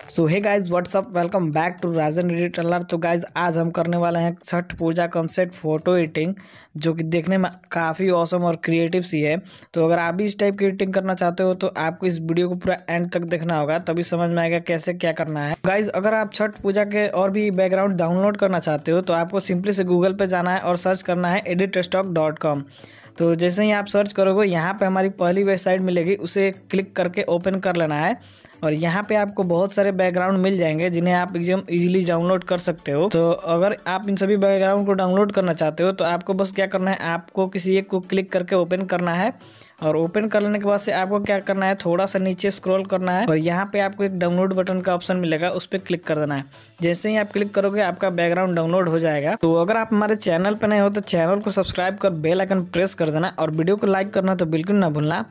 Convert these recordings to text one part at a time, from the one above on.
So hey guys what's up welcome back to Rajan editor तो guys आज हम करने वाले हैं Chhath Puja concept photo editing जो कि देखने में काफ़ी औसम और क्रिएटिव सी है। तो अगर आप भी इस टाइप की एडिटिंग करना चाहते हो तो आपको इस वीडियो को पूरा एंड तक देखना होगा, तभी समझ में आएगा कैसे क्या करना है। गाइज़ अगर आप छठ पूजा के और भी बैकग्राउंड डाउनलोड करना चाहते हो तो आपको सिंपली से गूगल पर जाना है और सर्च करना है एडिट स्टॉक डॉट कॉम तो जैसे ही आप सर्च करोगे, यहाँ पर हमारी पहली वेबसाइट मिलेगी, उसे क्लिक करके ओपन कर लेना है। और यहाँ पे आपको बहुत सारे बैकग्राउंड मिल जाएँगे, जिन्हें आप एकदम इजीली डाउनलोड कर सकते हो। तो अगर आप इन सभी बैकग्राउंड को डाउनलोड करना चाहते हो तो आपको बस क्या करना है, आपको किसी एक को क्लिक करके ओपन करना है। और ओपन कर लेने के बाद से आपको क्या करना है, थोड़ा सा नीचे स्क्रॉल करना है। और यहाँ पे आपको एक डाउनलोड बटन का ऑप्शन मिलेगा, उस पर क्लिक कर देना है। जैसे ही आप क्लिक करोगे, आपका बैकग्राउंड डाउनलोड हो जाएगा। तो अगर आप हमारे चैनल पर नए हो तो चैनल को सब्सक्राइब कर बेल आइकन प्रेस कर देना। और वीडियो को लाइक करना तो बिल्कुल ना भूलना।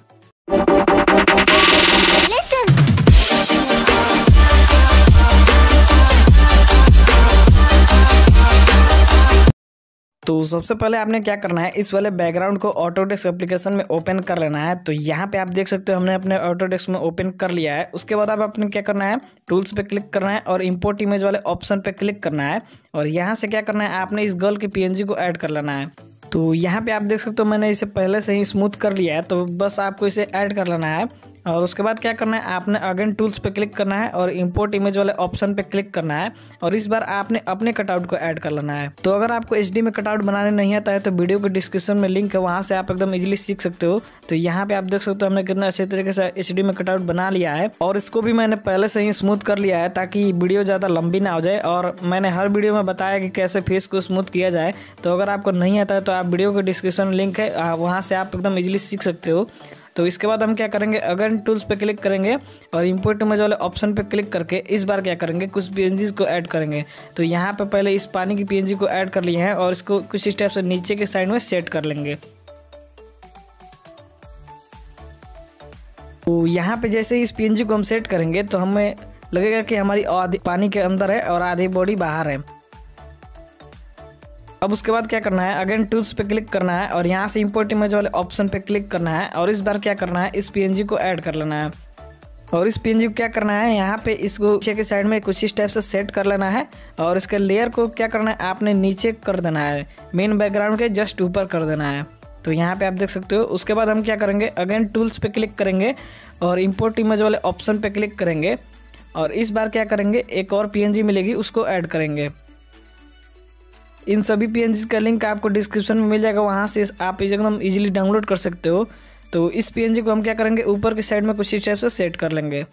तो सबसे पहले आपने क्या करना है, इस वाले बैकग्राउंड को ऑटोडेस्क एप्लीकेशन में ओपन कर लेना है। तो यहाँ पे आप देख सकते हो हमने अपने ऑटोडेस्क में ओपन कर लिया है। उसके बाद आप अपने क्या करना है टूल्स पे क्लिक करना है और इम्पोर्ट इमेज वाले ऑप्शन पे क्लिक करना है। और यहाँ से क्या करना है, आपने इस गर्ल के पीएनजी को ऐड कर लेना है। तो यहाँ पे आप देख सकते हो मैंने इसे पहले से ही स्मूथ कर लिया है तो बस आपको इसे ऐड कर लेना है। और उसके बाद क्या करना है, आपने अगेन टूल्स पे क्लिक करना है और इंपोर्ट इमेज वाले ऑप्शन पे क्लिक करना है और इस बार आपने अपने कटआउट को ऐड कर लेना है। तो अगर आपको एचडी में कटआउट बनाने नहीं आता है तो वीडियो के डिस्क्रिप्शन में लिंक है, वहाँ से आप एकदम इजिली सीख सकते हो। तो यहाँ पे आप देख सकते हो हमने कितना अच्छे तरीके से एचडी में कटआउट बना लिया है और इसको भी मैंने पहले से ही स्मूथ कर लिया है ताकि वीडियो ज़्यादा लंबी ना हो जाए और मैंने हर वीडियो में बताया कि कैसे फेस को स्मूथ किया जाए। तो अगर आपको नहीं आता है तो आप वीडियो के डिस्क्रिप्शन लिंक है वहाँ से आप एकदम इजिली सीख सकते हो। तो इसके बाद हम क्या करेंगे? अगर टूल्स पे क्लिक करेंगे और इम्पोर्ट इमेज वाले ऑप्शन पे क्लिक करके इस बार क्या करेंगे? कुछ पीएनजी को ऐड करेंगे। तो यहाँ पे पहले इस पानी की पीएनजी को ऐड कर लिए हैं और इसको कुछ स्टेप से नीचे के साइड में सेट कर लेंगे। तो यहाँ पे जैसे इस पी को हम सेट करेंगे तो हमें लगेगा कि हमारी आधी पानी के अंदर है और आधी बॉडी बाहर है। अब उसके बाद क्या करना है? अगेन टूल्स पे क्लिक करना है और यहाँ से इंपोर्ट इमेज वाले ऑप्शन पे क्लिक करना है और इस बार क्या करना है? इस पीएनजी को ऐड कर लेना है। और इस पीएनजी को क्या करना है? यहाँ पे इसको नीचे के साइड में कुछ इस टाइप से सेट कर लेना है और इसके लेयर को क्या करना है? आपने नीचे कर देना है। मेन बैकग्राउंड के जस्ट ऊपर कर देना है। तो यहाँ पे आप देख सकते हो। उसके बाद हम क्या करेंगे? अगेन टूल्स पे क्लिक करेंगे और इम्पोर्ट इमेज वाले ऑप्शन पे क्लिक करेंगे और इस बार क्या करेंगे? एक और पीएनजी मिलेगी, उसको ऐड करेंगे। इन सभी PNG का लिंक आपको डिस्क्रिप्शन में मिल जाएगा, वहाँ से आप एकदम ईजिली डाउनलोड कर सकते हो। तो इस पीएनजी को हम क्या करेंगे, ऊपर की साइड में कुछ इस टाइप से सेट कर लेंगे।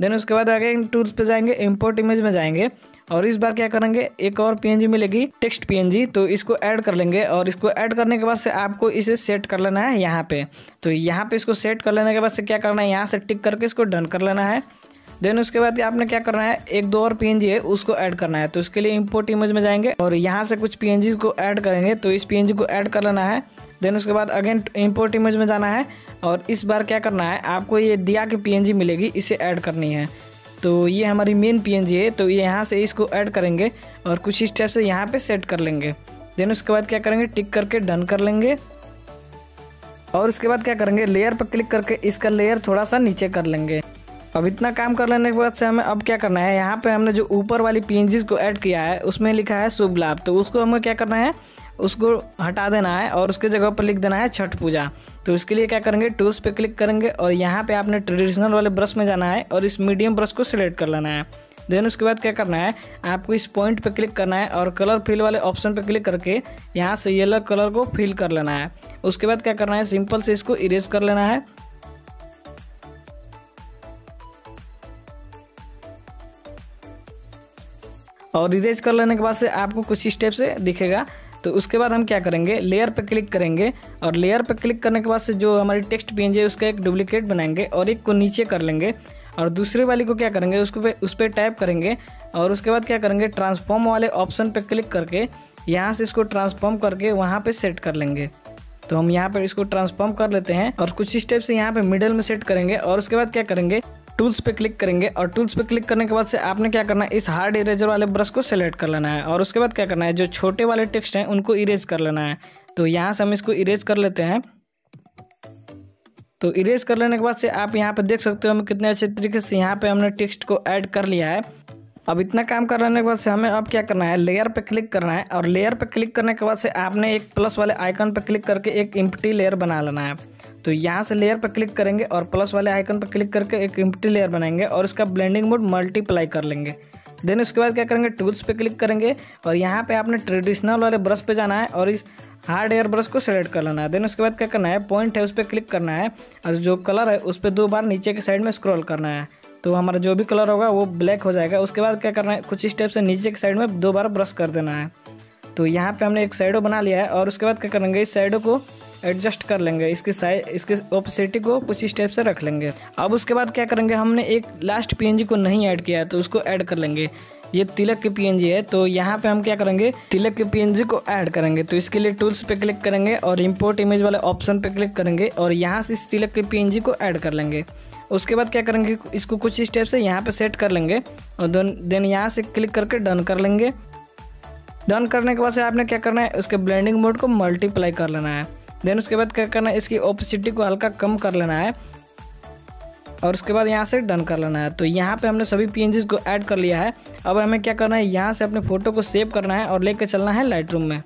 देन उसके बाद आगे टूल्स पे जाएँगे इम्पोर्ट इमेज में जाएँगे। और इस बार क्या करेंगे, एक और पीएनजी मिलेगी टेक्स्ट पीएनजी तो इसको ऐड कर लेंगे और इसको ऐड करने के बाद से आपको इसे सेट कर लेना है यहाँ पे। तो यहाँ पे इसको सेट कर लेने के बाद से क्या करना है, यहाँ से टिक करके इसको डन कर लेना है। देन उसके बाद आपने क्या करना है, एक दो और पीएनजी है, उसको ऐड करना है। तो उसके लिए इंपोर्ट इमेज में जाएँगे और यहाँ से कुछ पीएनजी को ऐड करेंगे। तो इस पीएनजी को ऐड कर लेना है। देन उसके बाद अगेन इंपोर्ट इमेज में जाना है और इस बार क्या करना है, आपको ये दिया की पी मिलेगी, इसे ऐड करनी है। तो ये हमारी मेन पीएनजी है तो ये यहाँ से इसको ऐड करेंगे और कुछ इस टाइप से यहाँ पे सेट कर लेंगे। देन उसके बाद क्या करेंगे टिक करके डन कर लेंगे। और उसके बाद क्या करेंगे लेयर पर क्लिक करके इसका लेयर थोड़ा सा नीचे कर लेंगे। अब इतना काम कर लेने के बाद से हमें अब क्या करना है? यहाँ पे हमने जो ऊपर वाली पी को ऐड किया है, उसमें लिखा है शुभ लाभ तो उसको हमें क्या करना है? उसको हटा देना है और उसके जगह पर लिख देना है छठ पूजा। तो इसके लिए क्या करेंगे? टूल्स पे क्लिक करेंगे और यहाँ पे आपने ट्रेडिशनल वाले ब्रश में जाना है और इस मीडियम ब्रश को सिलेक्ट कर लेना है। देन उसके बाद क्या करना है? आपको इस पॉइंट पे क्लिक करना है और कलर फिल वाले ऑप्शन पे क्लिक करके यहाँ से येलो कलर को फिल कर लेना है। उसके बाद क्या करना है? सिंपल से इसको इरेज कर लेना है। और इरेज कर लेने के बाद से आपको कुछ स्टेप से दिखेगा। तो उसके बाद हम क्या करेंगे? लेयर पर क्लिक करेंगे और लेयर पर क्लिक करने के बाद से जो हमारी टेक्स्ट पेज है, उसका एक डुप्लीकेट बनाएँगे और एक को नीचे कर लेंगे। और दूसरे वाली को क्या करेंगे? उसको पे, उस पर टाइप करेंगे और उसके बाद क्या करेंगे? ट्रांसफॉर्म वाले ऑप्शन पर क्लिक करके यहाँ से इसको ट्रांसफॉर्म करके वहाँ पर सेट कर लेंगे। तो हम यहाँ पर इसको ट्रांसफॉर्म कर लेते हैं और कुछ स्टेप से यहाँ पे मिडल में सेट करेंगे और उसके बाद क्या करेंगे? टूल्स पे क्लिक करेंगे और टूल्स पे क्लिक करने के बाद से आपने क्या करना है, इस हार्ड इरेजर वाले ब्रश को सिलेक्ट कर लेना है और उसके बाद क्या करना है, जो छोटे वाले टेक्स्ट हैं, उनको इरेज कर लेना है। तो यहाँ से हम इसको इरेज कर लेते हैं। तो इरेज कर लेने के बाद से आप यहाँ पे देख सकते हो हम कितने अच्छे तरीके से यहाँ पे हमने टेक्स्ट को ऐड कर लिया है। अब इतना काम कर लेने के बाद से हमें अब क्या करना है, लेयर पे क्लिक करना है और लेयर पे क्लिक करने के बाद से आपने एक प्लस वाले आइकन पे क्लिक करके एक इम्पटी लेयर बना लेना है। तो यहाँ से लेयर पर क्लिक करेंगे और प्लस वाले आइकन पर क्लिक करके एक इम्प्टी लेयर बनाएँगे और उसका ब्लेंडिंग मोड मल्टीप्लाई कर लेंगे। देन उसके बाद क्या करेंगे? टूल्स पे क्लिक करेंगे और यहाँ पे आपने ट्रेडिशनल वाले ब्रश पे जाना है और इस हार्ड एयर ब्रश को सेलेक्ट कर लेना है। देन उसके बाद क्या करना है? पॉइंट है, उस पर क्लिक करना है और जो कलर है, उस पर दो बार नीचे के साइड में स्क्रॉल करना है। तो हमारा जो भी कलर होगा, वो ब्लैक हो जाएगा। उसके बाद क्या करना है? कुछ स्टेप से नीचे के साइड में दो बार ब्रश कर देना है। तो यहाँ पे हमने एक साइडो बना लिया है और उसके बाद क्या करेंगे? इस साइडो को एडजस्ट कर लेंगे। इसके साइज़ इसके ओपोसिटी को कुछ स्टेप से रख लेंगे। अब उसके बाद क्या करेंगे, हमने एक लास्ट पीएनजी को नहीं ऐड किया है तो उसको ऐड कर लेंगे। ये तिलक के पीएनजी है तो यहाँ पे हम क्या करेंगे, तिलक के पीएनजी को ऐड करेंगे। तो इसके लिए टूल्स पे क्लिक करेंगे और इम्पोर्ट इमेज वाले ऑप्शन पे क्लिक करेंगे और यहाँ से इस तिलक के पीएनजी को ऐड कर लेंगे। उसके बाद क्या करेंगे, इसको कुछ स्टेप से यहाँ पे सेट कर लेंगे और देन यहाँ से क्लिक करके डन कर लेंगे। डन करने के बाद से आपने क्या करना है, उसके ब्लेंडिंग मोड को मल्टीप्लाई कर लेना है। देन उसके बाद क्या करना है? इसकी ऑपोसिटी को हल्का कम कर लेना है। और उसके बाद यहाँ से डन कर लेना है। तो यहाँ पे हमने सभी पी को ऐड कर लिया है। अब हमें क्या करना है? यहाँ से अपने फ़ोटो को सेव करना है और लेकर चलना है लाइट में।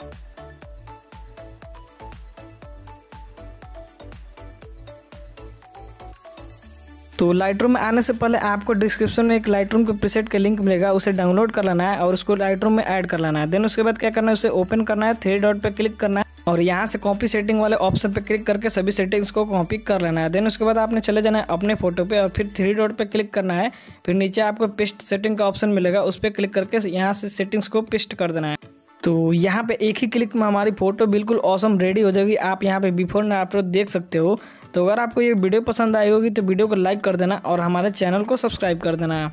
तो लाइट में आने से पहले आपको डिस्क्रिप्शन में एक लाइट के प्रीसेट का लिंक मिलेगा। उसे डाउनलोड कर लेना है और उसको लाइट में ऐड कर लेना है। देन उसके बाद क्या करना है? उसे ओपन करना है। थ्री डॉट पर क्लिक करना है। और यहाँ से कॉपी सेटिंग वाले ऑप्शन पे क्लिक करके सभी सेटिंग्स को कॉपी कर लेना है। देन उसके बाद आपने चले जाना है अपने फ़ोटो पे और फिर थ्री डॉट पे क्लिक करना है। फिर नीचे आपको पेस्ट सेटिंग का ऑप्शन मिलेगा, उस पर क्लिक करके यहाँ से सेटिंग्स को पेस्ट कर देना है। तो यहाँ पे एक ही क्लिक में हमारी फ़ोटो बिल्कुल औसम रेडी हो जाएगी। आप यहाँ पे बिफोर एंड आफ्टर देख सकते हो। तो अगर आपको ये वीडियो पसंद आई होगी तो वीडियो को लाइक कर देना और हमारे चैनल को सब्सक्राइब कर देना।